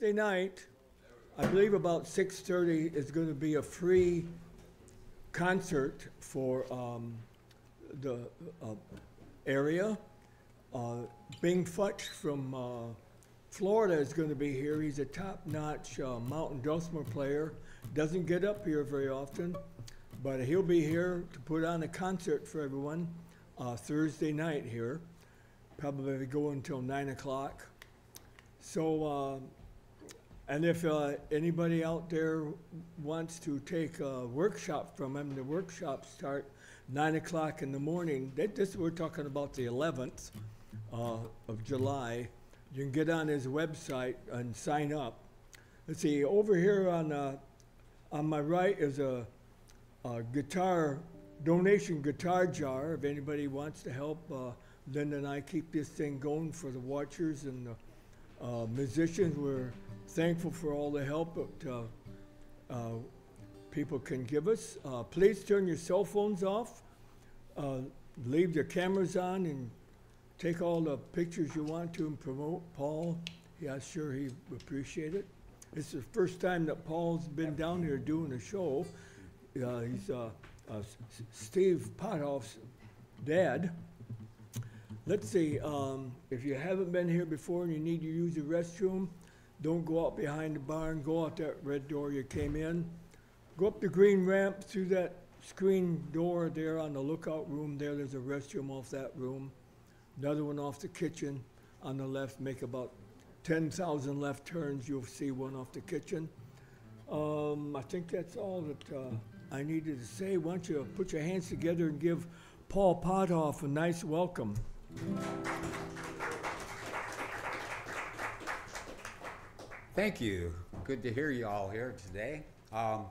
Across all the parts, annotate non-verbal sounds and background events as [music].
Thursday night, I believe about six thirty is gonna be a free concert for, um, the, uh, area. Uh, Bing Futch from, uh, Florida is gonna be here. He's a top-notch, uh, mountain dulcimer player. Doesn't get up here very often, but he'll be here to put on a concert for everyone, uh, Thursday night here. Probably go until nine o'clock. So, uh, and if uh, anybody out there wants to take a workshop from him, the workshops start nine o'clock in the morning. That, this, we're talking about the eleventh uh, of July. You can get on his website and sign up. Let's see, over here on, uh, on my right is a, a guitar, donation guitar jar. If anybody wants to help, uh, Lynda and I keep this thing going for the watchers and the uh, musicians. We're thankful for all the help that uh, uh, people can give us. Uh, please turn your cell phones off, uh, leave your cameras on, and take all the pictures you want to and promote Paul. Yeah, sure, he appreciate it. It's the first time that Paul's been down here doing a show. Uh, he's uh, uh, Steev Pothoff's dad. Let's see, um, if you haven't been here before and you need to use the restroom, don't go out behind the barn, go out that red door you came in. Go up the green ramp through that screen door there on the lookout room there, there's a restroom off that room. Another one off the kitchen on the left, make about ten thousand left turns, you'll see one off the kitchen. Um, I think that's all that, uh, I needed to say. Why don't you put your hands together and give Paul Pothoff a nice welcome. Thank you. Good to hear you all here today. Um,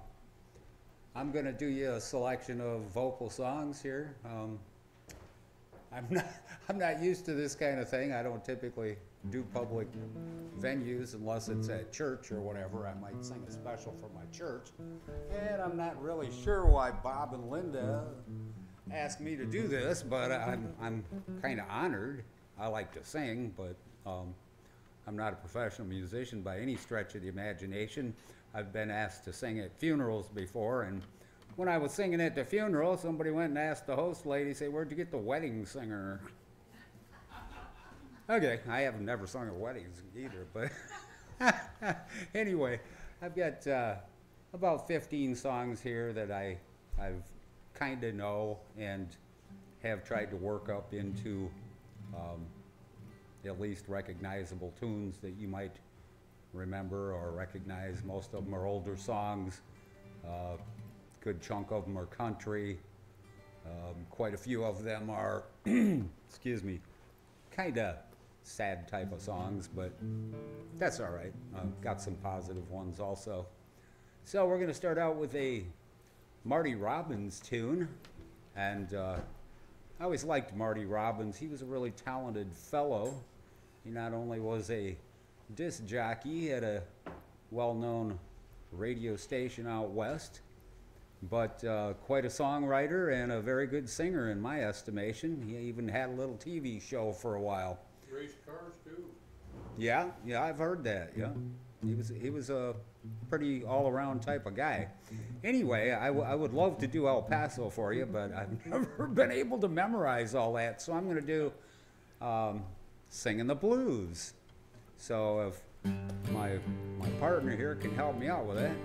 I'm going to do you a selection of vocal songs here. Um, I'm not [laughs] I'm not used to this kind of thing. I don't typically do public venues unless it's at church or whatever. I might sing a special for my church. And I'm not really sure why Bob and Lynda asked me to do this, but I'm I'm kind of honored. I like to sing, but um, I'm not a professional musician by any stretch of the imagination. I've been asked to sing at funerals before, and when I was singing at the funeral, somebody went and asked the host lady, say, where'd you get the wedding singer? okay, I have never sung at weddings either, but [laughs] anyway, I've got uh, about 15 songs here that I, I've kind of know and have tried to work up into um, at least recognizable tunes that you might remember or recognize. Most of them are older songs. Uh, good chunk of them are country. Um, quite a few of them are, [clears throat] excuse me, kind of sad type of songs, but that's all right. I've got some positive ones also. So we're going to start out with a Marty Robbins tune, and uh, I always liked Marty Robbins. He was a really talented fellow. He not only was a disc jockey at a well-known radio station out west, but uh, quite a songwriter and a very good singer in my estimation. He even had a little TV show for a while. Race cars too. Yeah, yeah, I've heard that. Yeah, he was he was a pretty all around type of guy. Anyway, I, w- I would love to do El Paso for you, but I've [laughs] never been able to memorize all that. So I'm going to do um, singing the blues. So if my my partner here can help me out with that.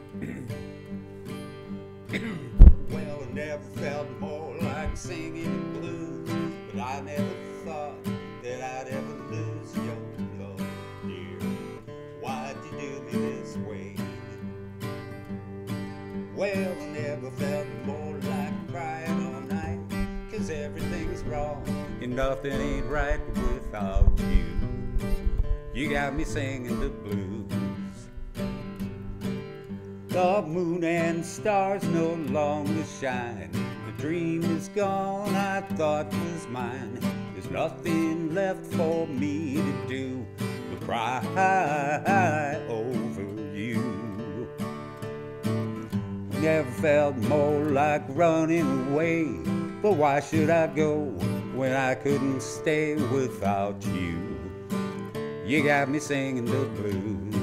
[coughs] well, I never felt more like singing the blues, but I never thought that I'd ever lose your nothing ain't right without you. You got me singing the blues. The moon and stars no longer shine. The dream is gone, I thought was mine. There's nothing left for me to do but cry over you. Never felt more like running away. But why should I go when I couldn't stay without you. You got me singing the blues.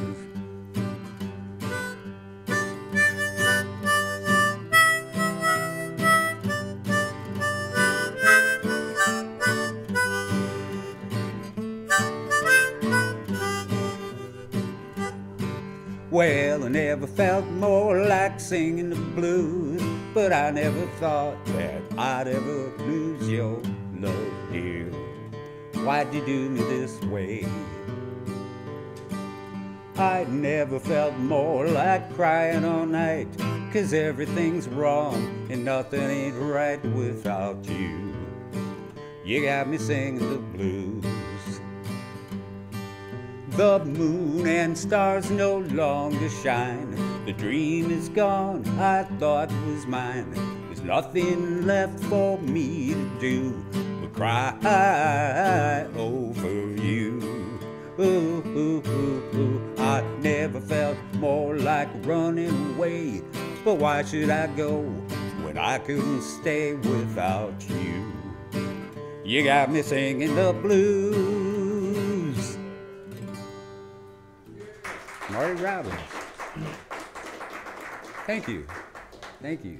Well, I never felt more like singing the blues, but I never thought that I'd ever lose your love, dear. Why'd you do me this way? I never felt more like crying all night, cause everything's wrong and nothing ain't right without you. You got me singing the blues. The moon and stars no longer shine. The dream is gone, I thought was mine. Nothing left for me to do but cry over you. Ooh, ooh, ooh, ooh. I never felt more like running away. But why should I go when I couldn't stay without you? You got me singing the blues. Marty Robbins. Thank you. Thank you.